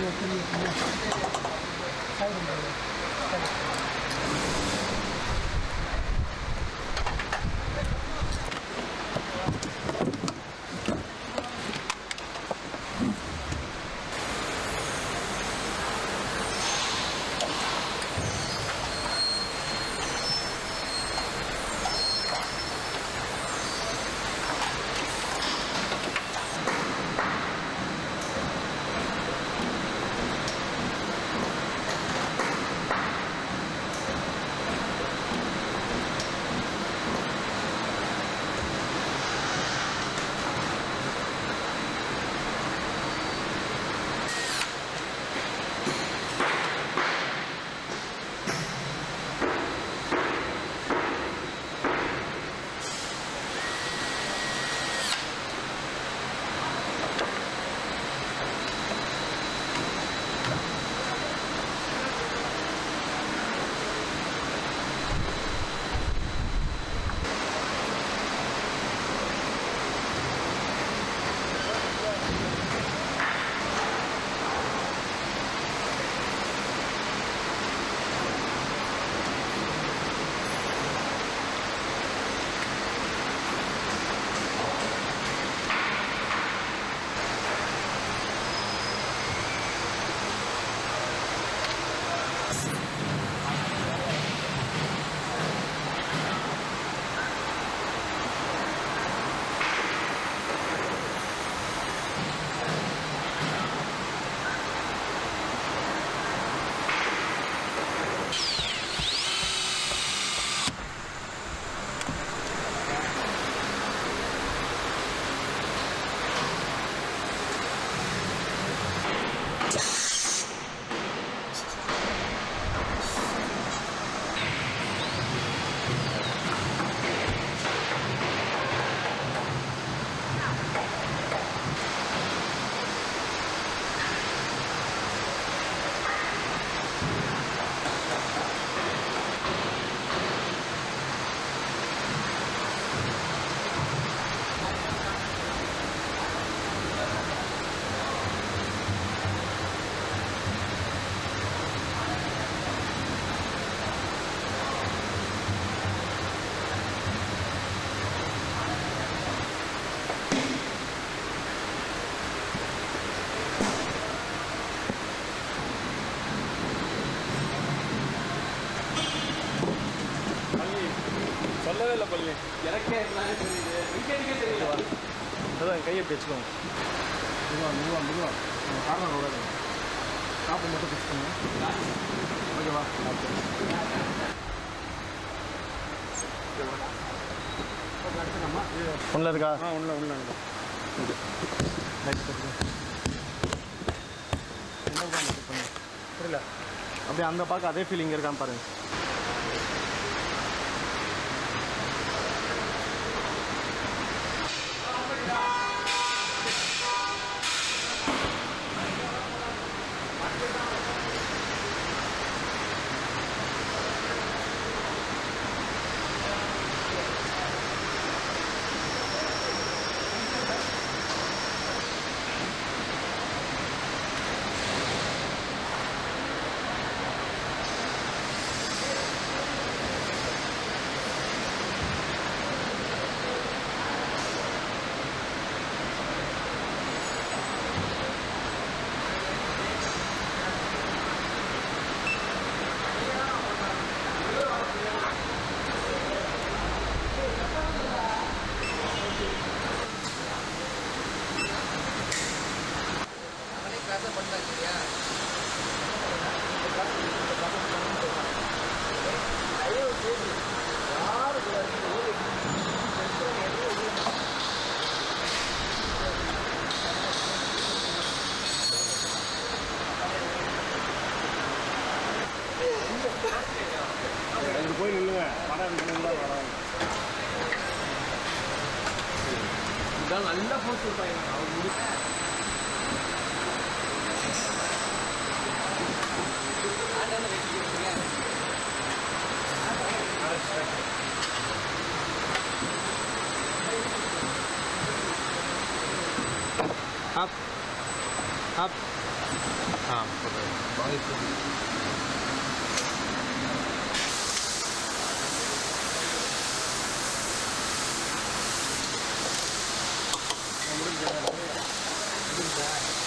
சொல்லவே இல்லை பள்ளி எனக்கே என்னன்னு தெரியுது. வீக்கெண்டுக்கே தெரியல. அதான் கையை பிடிச்சிக்கோங்க மெதுவா மெதுவா மெதுவா. காரணம் விடாது காப்பு மட்டும் பிடிச்சிக்கோங்க ஓகேவா? ஒன்றில் இருக்கா? ஆ உள்ள உள்ள லைட் போட்டுக்கோ புரியல? அப்படியே அந்த பார்க்க அதே ஃபீலிங் இருக்கான்னு பாருங்க. அங்கே போய் நில்லுங்க படம் நின்று வராங்க இதான் நல்ல போஸ்ட் இருப்பாங்க அவர் முடி அப் அப் ஆ போடுறேன் that.